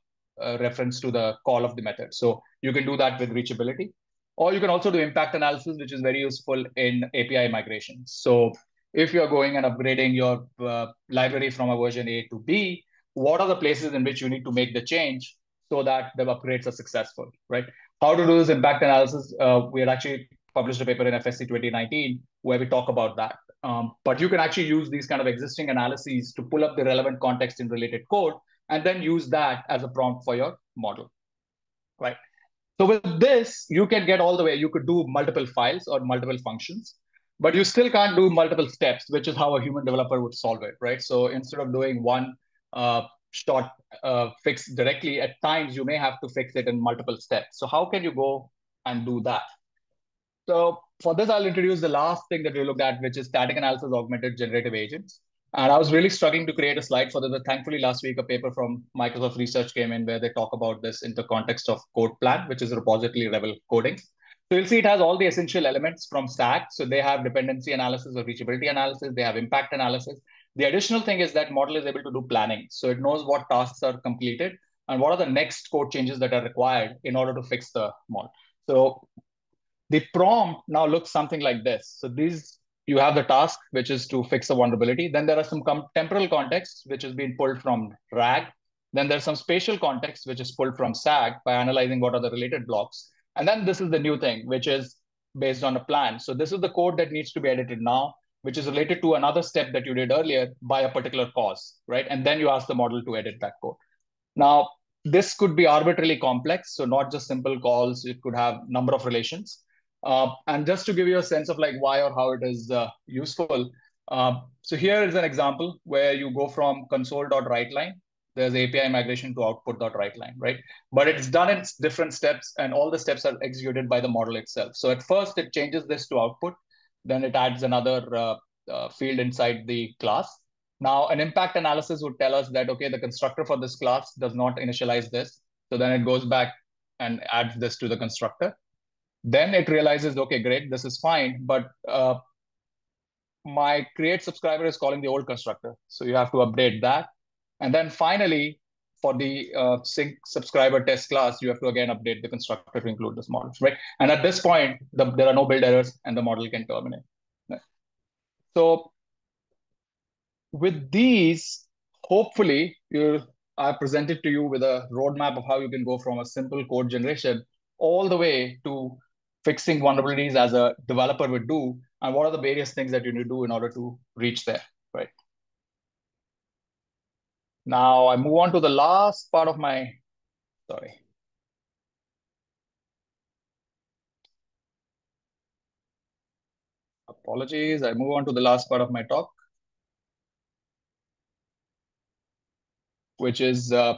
uh, reference to the call of the method. So you can do that with reachability. Or you can also do impact analysis, which is very useful in API migration. So if you're going and upgrading your uh, library from a version A to B, what are the places in which you need to make the change so that the upgrades are successful, right? How to do this impact analysis. Uh, we had actually published a paper in FSE 2019 where we talk about that. Um, but you can actually use these kind of existing analyses to pull up the relevant context in related code and then use that as a prompt for your model, right? So with this, you can get all the way, you could do multiple files or multiple functions, but you still can't do multiple steps, which is how a human developer would solve it, right? So instead of doing one uh, short uh, fix directly, at times you may have to fix it in multiple steps. So how can you go and do that? So for this, I'll introduce the last thing that we looked at, which is static analysis augmented generative agents. And I was really struggling to create a slide for this. But thankfully, last week, a paper from Microsoft Research came in where they talk about this in the context of CodePlan, which is repository level coding. So you'll see it has all the essential elements from stack. So they have dependency analysis or reachability analysis. They have impact analysis. The additional thing is that model is able to do planning. So it knows what tasks are completed and what are the next code changes that are required in order to fix the model. So the prompt now looks something like this. So these, you have the task, which is to fix a vulnerability. Then there are some temporal contexts, which has been pulled from RAG. Then there's some spatial context, which is pulled from SAG by analyzing what are the related blocks. And then this is the new thing, which is based on a plan. So this is the code that needs to be edited now, which is related to another step that you did earlier by a particular cause, right? And then you ask the model to edit that code. Now, this could be arbitrarily complex, so not just simple calls. It could have number of relations. Uh, and just to give you a sense of like why or how it is uh, useful, uh, so here is an example where you go from console.writeLine. There's API migration to output.writeLine, right? But it's done in different steps, and all the steps are executed by the model itself. So at first, it changes this to output. Then it adds another uh, uh, field inside the class. Now, an impact analysis would tell us that, okay, the constructor for this class does not initialize this. So then it goes back and adds this to the constructor. Then it realizes, okay, great, this is fine, but uh, my create subscriber is calling the old constructor. So you have to update that. And then finally, for the uh, sync subscriber test class, you have to again update the constructor to include this model, right? And at this point, the, there are no build errors and the model can terminate. Right? So with these, hopefully, you I presented to you with a roadmap of how you can go from a simple code generation all the way to fixing vulnerabilities as a developer would do, and what are the various things that you need to do in order to reach there, right? Now I move on to the last part of my, sorry. Apologies, I move on to the last part of my talk. Which is uh,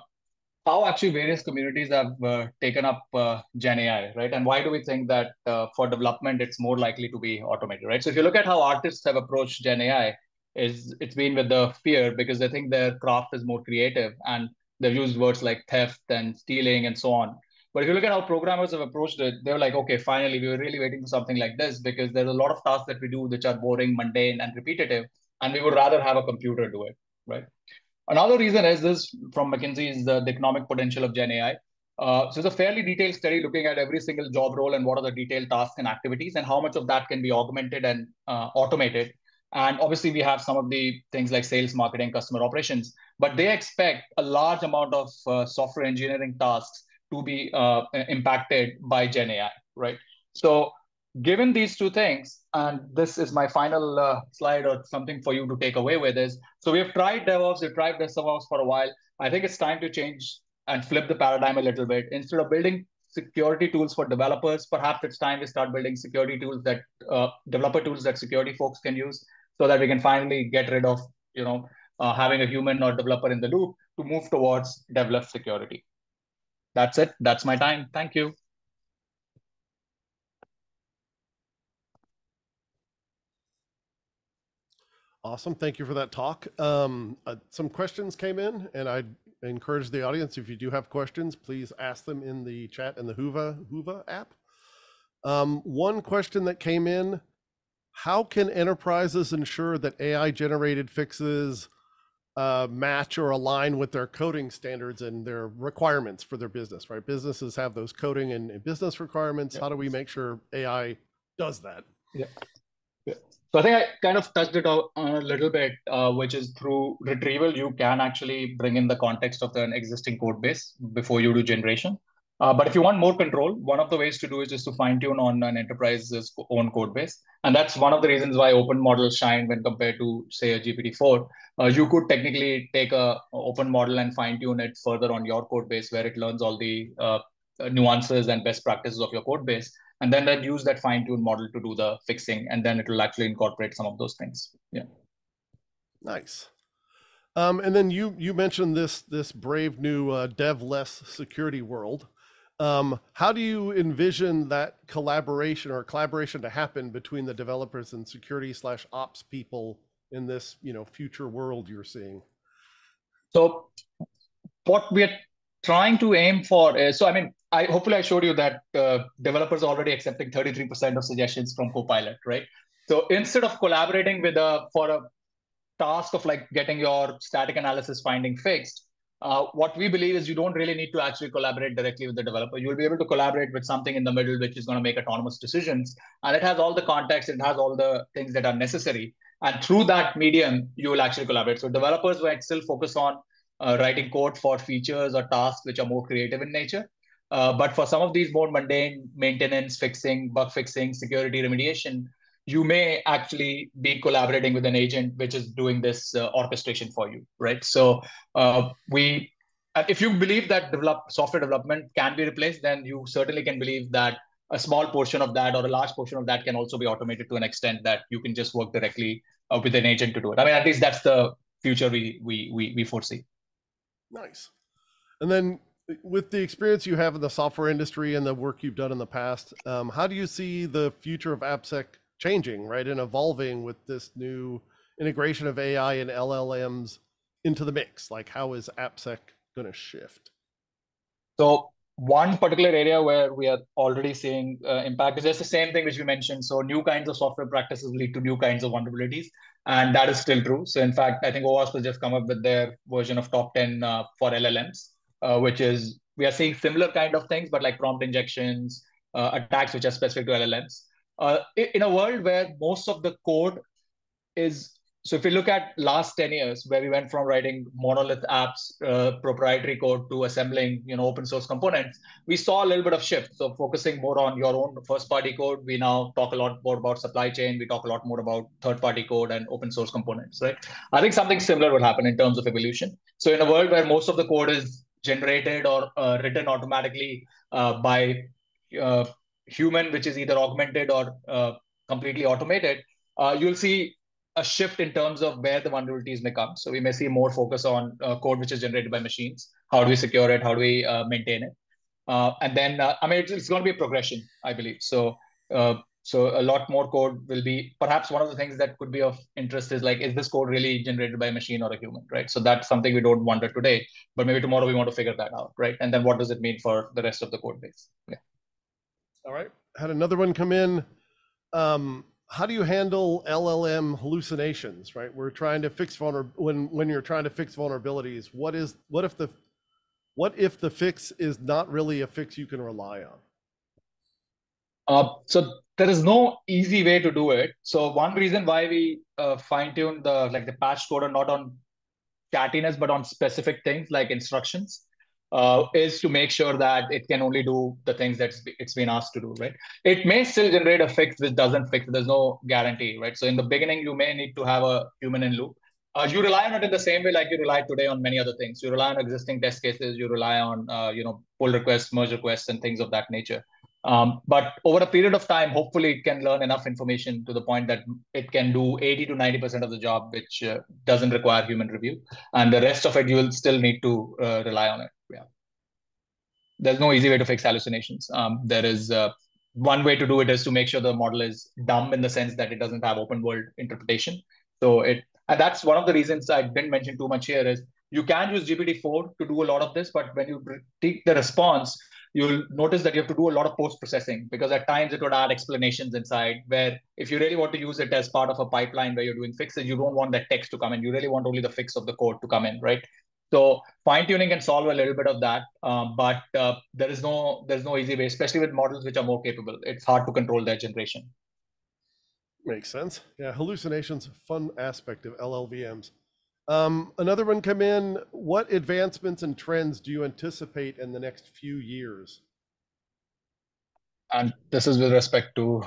how actually various communities have uh, taken up uh, Gen AI, right? And why do we think that uh, for development it's more likely to be automated, right? So if you look at how artists have approached Gen AI, is it's been with the fear because they think their craft is more creative and they've used words like theft and stealing and so on. But if you look at how programmers have approached it, they're like, okay, finally, we were really waiting for something like this because there's a lot of tasks that we do which are boring, mundane, and repetitive, and we would rather have a computer do it, right? Another reason is this from McKinsey's uh, the economic potential of Gen AI. Uh, so it's a fairly detailed study looking at every single job role and what are the detailed tasks and activities and how much of that can be augmented and uh, automated and obviously, we have some of the things like sales, marketing, customer operations, but they expect a large amount of uh, software engineering tasks to be uh, impacted by Gen AI, right? So, given these two things, and this is my final uh, slide or something for you to take away with is so we have tried DevOps, we've tried DevOps for a while. I think it's time to change and flip the paradigm a little bit. Instead of building security tools for developers, perhaps it's time we start building security tools that uh, developer tools that security folks can use so that we can finally get rid of you know uh, having a human or developer in the loop to move towards develop security. That's it. That's my time. Thank you.
Awesome. Thank you for that talk. Um, uh, some questions came in, and I encourage the audience if you do have questions, please ask them in the chat in the Whova Whova app. Um, one question that came in how can enterprises ensure that AI generated fixes uh, match or align with their coding standards and their requirements for their business, right? Businesses have those coding and, and business requirements. Yep. How do we make sure AI does that?
Yeah. yeah. So I think I kind of touched it on a little bit, uh, which is through retrieval, you can actually bring in the context of an existing code base before you do generation. Uh, but if you want more control, one of the ways to do is just to fine tune on an enterprise's own code base. And that's one of the reasons why open models shine when compared to, say, a GPT-4. Uh, you could technically take a, open model and fine tune it further on your code base where it learns all the uh, nuances and best practices of your code base. And then then use that fine tune model to do the fixing. And then it will actually incorporate some of those things. Yeah.
Nice. Um, and then you you mentioned this this brave new uh, DevLess security world. Um, how do you envision that collaboration or collaboration to happen between the developers and security slash ops people in this, you know, future world you're seeing?
So what we're trying to aim for is, so I mean, I hopefully I showed you that uh, developers are already accepting 33% of suggestions from Copilot, right? So instead of collaborating with a for a task of like getting your static analysis finding fixed, uh, what we believe is you don't really need to actually collaborate directly with the developer. You'll be able to collaborate with something in the middle, which is going to make autonomous decisions. And it has all the context, it has all the things that are necessary. And through that medium, you will actually collaborate. So developers might still focus on uh, writing code for features or tasks which are more creative in nature. Uh, but for some of these more mundane maintenance, fixing, bug fixing, security remediation, you may actually be collaborating with an agent which is doing this uh, orchestration for you, right? So uh, we, if you believe that develop software development can be replaced, then you certainly can believe that a small portion of that or a large portion of that can also be automated to an extent that you can just work directly uh, with an agent to do it. I mean, at least that's the future we we we, we foresee.
Nice. And then with the experience you have in the software industry and the work you've done in the past, um, how do you see the future of AppSec changing, right, and evolving with this new integration of AI and LLMs into the mix? Like, how is AppSec going to shift?
So one particular area where we are already seeing uh, impact is just the same thing which we mentioned. So new kinds of software practices lead to new kinds of vulnerabilities, and that is still true. So in fact, I think OWASP has just come up with their version of top 10 uh, for LLMs, uh, which is we are seeing similar kind of things, but like prompt injections, uh, attacks which are specific to LLMs. Uh, in a world where most of the code is so if you look at last 10 years where we went from writing monolith apps uh, proprietary code to assembling you know open source components we saw a little bit of shift. So focusing more on your own first party code we now talk a lot more about supply chain we talk a lot more about third party code and open source components right? I think something similar will happen in terms of evolution. So in a world where most of the code is generated or uh, written automatically uh, by uh, human which is either augmented or uh, completely automated uh, you'll see a shift in terms of where the vulnerabilities may come. So we may see more focus on uh, code which is generated by machines. How do we secure it? How do we uh, maintain it? Uh, and then, uh, I mean, it's, it's, going to be a progression, I believe. So, so a lot more code will be. Perhaps one of the things that could be of interest is like, is this code really generated by a machine or a human, right? So that's something we don't wonder today, but maybe tomorrow we want to figure that out, right? And then what does it mean for the rest of the code base? Yeah.
All right. Had another one come in. Um, how do you handle LLM hallucinations, right? We're trying to fix vulner when when you're trying to fix vulnerabilities. What is what if the what if the fix is not really a fix you can rely on?
Uh, so there is no easy way to do it. So one reason why we uh, fine tune the like the patch code not on cattiness but on specific things like instructions uh, is to make sure that it can only do the things that it's been asked to do, right? It may still generate a fix which doesn't fix. There's no guarantee, right? So in the beginning, you may need to have a human in loop. Uh, you rely on it in the same way like you rely today on many other things. You rely on existing test cases. You rely on, uh, you know, pull requests, merge requests, and things of that nature. Um, but over a period of time, hopefully it can learn enough information to the point that it can do 80 to 90% of the job, which uh, doesn't require human review. And the rest of it, you will still need to uh, rely on it there's no easy way to fix hallucinations. Um, there is uh, one way to do it is to make sure the model is dumb in the sense that it doesn't have open world interpretation. So it and that's one of the reasons i didn't mention too much here is you can use gpt-4 to do a lot of this but when you take the response you'll notice that you have to do a lot of post processing because at times it would add explanations inside where if you really want to use it as part of a pipeline where you're doing fixes you don't want that text to come in. You really want only the fix of the code to come in right so fine tuning can solve a little bit of that, um, but uh, there is no there's no easy way, especially with models which are more capable. It's hard to control their generation.
Makes sense. Yeah, hallucinations, fun aspect of LLVMs. Um, another one come in. What advancements and trends do you anticipate in the next few years?
And this is with respect to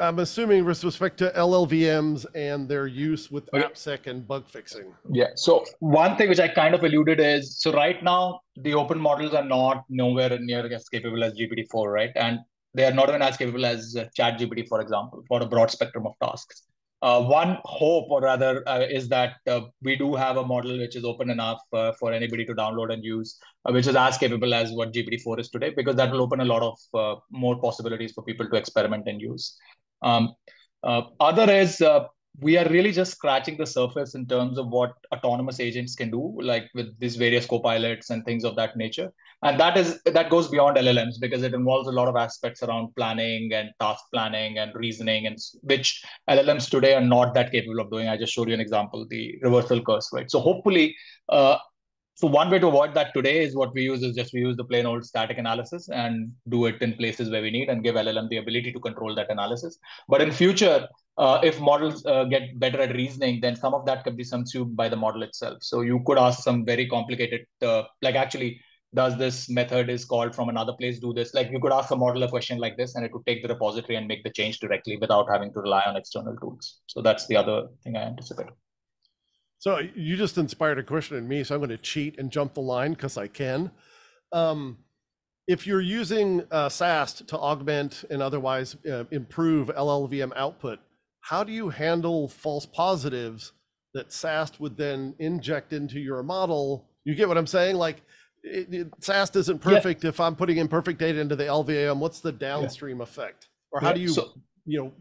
I'm assuming with respect to LLVMs and their use with okay. AppSec and bug fixing.
Yeah. So one thing which I kind of alluded is so right now the open models are not nowhere near as capable as GPT-4, right? And they are not even as capable as ChatGPT, for example, for a broad spectrum of tasks. Uh, one hope, or rather, uh, is that uh, we do have a model which is open enough uh, for anybody to download and use, uh, which is as capable as what GPT-4 is today, because that will open a lot of uh, more possibilities for people to experiment and use. Um, uh, other is uh, we are really just scratching the surface in terms of what autonomous agents can do, like with these various co-pilots and things of that nature. And that is that goes beyond LLMs because it involves a lot of aspects around planning and task planning and reasoning, and which LLMs today are not that capable of doing. I just showed you an example, the reversal curse, right? So hopefully, uh, so one way to avoid that today is what we use is just we use the plain old static analysis and do it in places where we need and give LLM the ability to control that analysis. But in future, uh, if models uh, get better at reasoning, then some of that could be subsumed by the model itself. So you could ask some very complicated, uh, like actually, does this method is called from another place do this? Like you could ask a model a question like this, and it would take the repository and make the change directly without having to rely on external tools. So that's the other thing I anticipate.
So you just inspired a question in me, so I'm going to cheat and jump the line because I can. Um, if you're using uh, SAST to augment and otherwise uh, improve LLVM output, how do you handle false positives that SAST would then inject into your model? You get what I'm saying? Like it, it, SAST isn't perfect. Yeah. If I'm putting imperfect data into the LVM, what's the downstream yeah. effect? Or how
yeah.
do you,
so,
you know.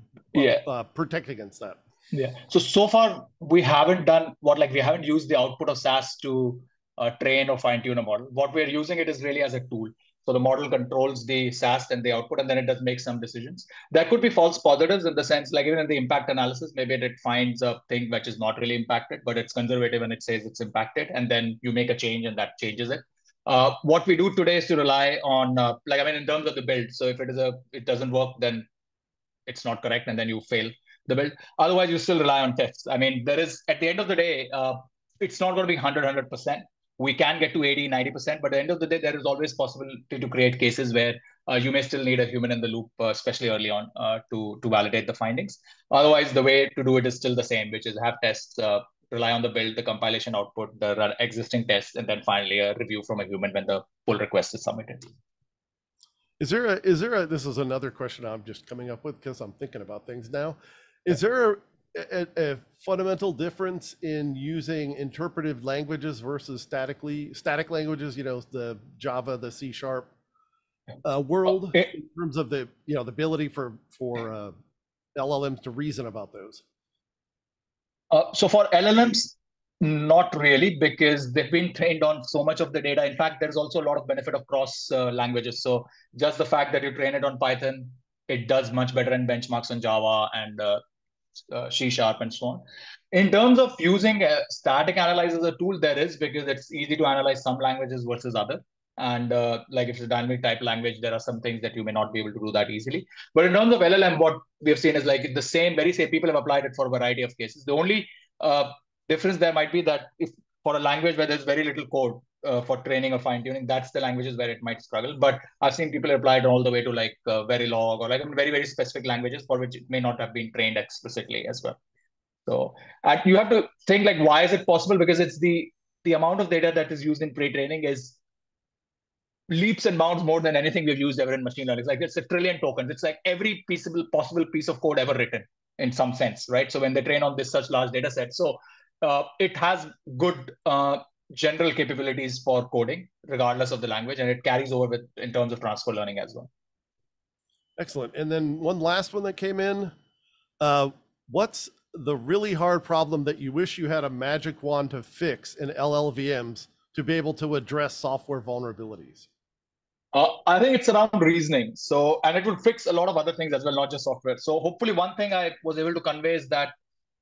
Uh, protect against that?
Yeah. So so far we haven't done what like we haven't used the output of SAST to uh, train or fine tune a model. What we're using it is really as a tool. So the model controls the SAST and the output, and then it does make some decisions. There could be false positives in the sense, like even in the impact analysis, maybe it finds a thing which is not really impacted, but it's conservative and it says it's impacted, and then you make a change and that changes it. Uh, what we do today is to rely on, uh, like I mean, in terms of the build. So if it is a, it doesn't work, then it's not correct, and then you fail the build. Otherwise, you still rely on tests. I mean, there is at the end of the day, uh, it's not going to be 100 100 percent. We can get to 80 90 percent, but at the end of the day, there is always possibility to create cases where uh, you may still need a human in the loop, uh, especially early on, uh, to to validate the findings. Otherwise, the way to do it is still the same, which is have tests. Uh, rely on the build, the compilation output, the existing tests, and then finally a review from a human when the pull request is submitted.
Is there a, is there a, this is another question I'm just coming up with because I'm thinking about things now. Is there a, a, a, fundamental difference in using interpretive languages versus statically static languages? You know, the Java, the C sharp uh, world in terms of the you know the ability for for uh, LLMs to reason about those.
Uh, so for LLMs, not really, because they've been trained on so much of the data. In fact, there's also a lot of benefit of cross uh, languages. So just the fact that you train it on Python, it does much better in benchmarks on Java and uh, uh, C sharp and so on. In terms of using a static analyzer as a tool, there is because it's easy to analyze some languages versus other. And uh, like if it's a dynamic type language, there are some things that you may not be able to do that easily. But in terms of LLM, what we have seen is like the same, very same people have applied it for a variety of cases. The only uh, difference there might be that if for a language where there's very little code, uh, for training or fine tuning, that's the languages where it might struggle. But I've seen people apply it all the way to like uh, Verilog or like very, very specific languages for which it may not have been trained explicitly as well. So and you have to think like, why is it possible? Because it's the the amount of data that is used in pre-training is leaps and bounds more than anything we've used ever in machine learning. It's like it's a trillion tokens. It's like every possible possible piece of code ever written in some sense, right? So when they train on this such large data set, so uh, it has good uh, general capabilities for coding, regardless of the language, and it carries over with in terms of transfer learning as well.
Excellent. And then one last one that came in. Uh, what's the really hard problem that you wish you had a magic wand to fix in LLVMs to be able to address software vulnerabilities?
Uh, I think it's around reasoning. So, and it will fix a lot of other things as well, not just software. So, hopefully, one thing I was able to convey is that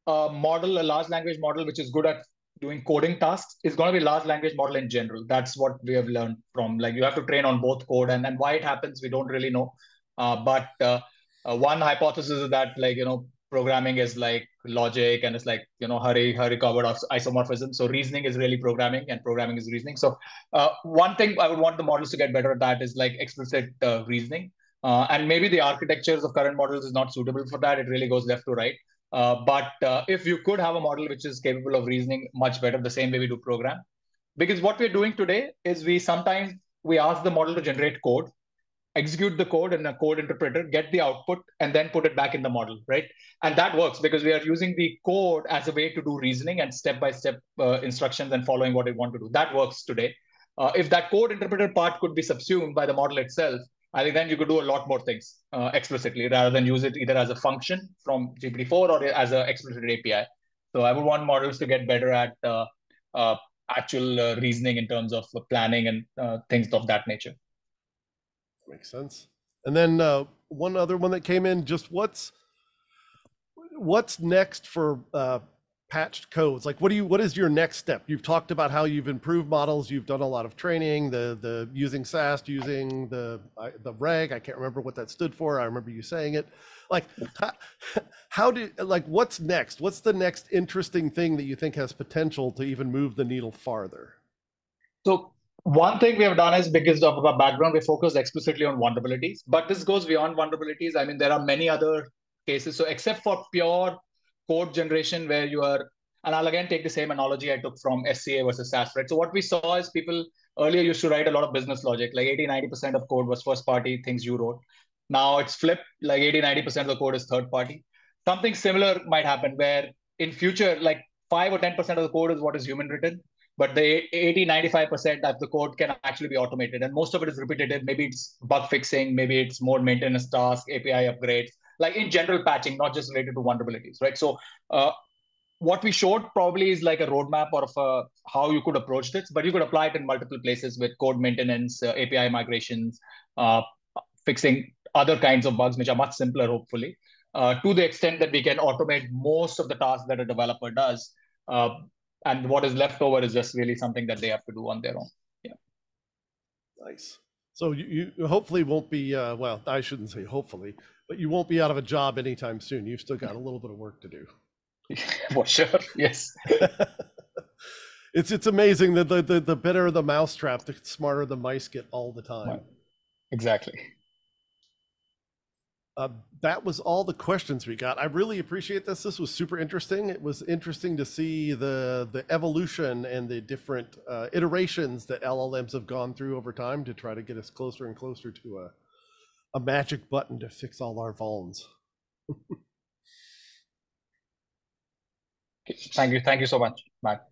a model, a large language model, which is good at doing coding tasks is going to be large language model in general. That's what we have learned from. Like you have to train on both code, and and why it happens we don't really know. Uh, but uh, uh, one hypothesis is that like you know programming is like logic and it's like you know Curry-Howard isomorphism. So reasoning is really programming, and programming is reasoning. So uh, one thing I would want the models to get better at that is like explicit uh, reasoning. Uh, and maybe the architectures of current models is not suitable for that. It really goes left to right. Uh, but uh, if you could have a model which is capable of reasoning much better, the same way we do program, because what we're doing today is we sometimes we ask the model to generate code, execute the code in a code interpreter, get the output, and then put it back in the model, right? And that works because we are using the code as a way to do reasoning and step-by-step uh, instructions and following what we want to do. That works today. Uh, if that code interpreter part could be subsumed by the model itself, I think then you could do a lot more things uh, explicitly rather than use it either as a function from GPT-4 or as an explicit API. So I would want models to get better at uh, uh, actual uh, reasoning in terms of planning and uh, things of that nature.
Makes sense. And then uh, one other one that came in, just what's what's next for patched codes. Like what do you what is your next step? You've talked about how you've improved models. You've done a lot of training the the using sast using the the RAG. I can't remember what that stood for. I remember you saying it. Like how, how do like what's next? What's the next interesting thing that you think has potential to even move the needle farther?
So one thing we have done is because of our background, we focused explicitly on vulnerabilities, but this goes beyond vulnerabilities. I mean, there are many other cases. So except for pure code generation where you are, and I'll again take the same analogy I took from SCA versus SAST, right? So what we saw is people earlier used to write a lot of business logic, like 80, 90% of code was first party things you wrote. Now it's flipped, like 80, 90% of the code is third party. Something similar might happen where in future, like five or 10% of the code is what is human written but the 80 95% of the code can actually be automated and most of it is repetitive maybe it's bug fixing maybe it's more maintenance tasks api upgrades like in general patching not just related to vulnerabilities right so uh, what we showed probably is like a roadmap of a, how you could approach this but you could apply it in multiple places with code maintenance uh, api migrations uh, fixing other kinds of bugs which are much simpler hopefully uh, to the extent that we can automate most of the tasks that a developer does uh, and what is left over is just really something that they have to do on their own. Yeah.
Nice so you, you hopefully won't be uh, well i shouldn't say hopefully but you won't be out of a job anytime soon you've still got a little bit of work to do
For sure, yes.
it's it's amazing that the, the the better the mousetrap, the smarter the mice get all the time.
Exactly.
Uh, that was all the questions we got. I really appreciate this. This was super interesting. It was interesting to see the the evolution and the different uh, iterations that LLMs have gone through over time to try to get us closer and closer to a a magic button to fix all our vulns.
Thank you. Thank you so much, Matt.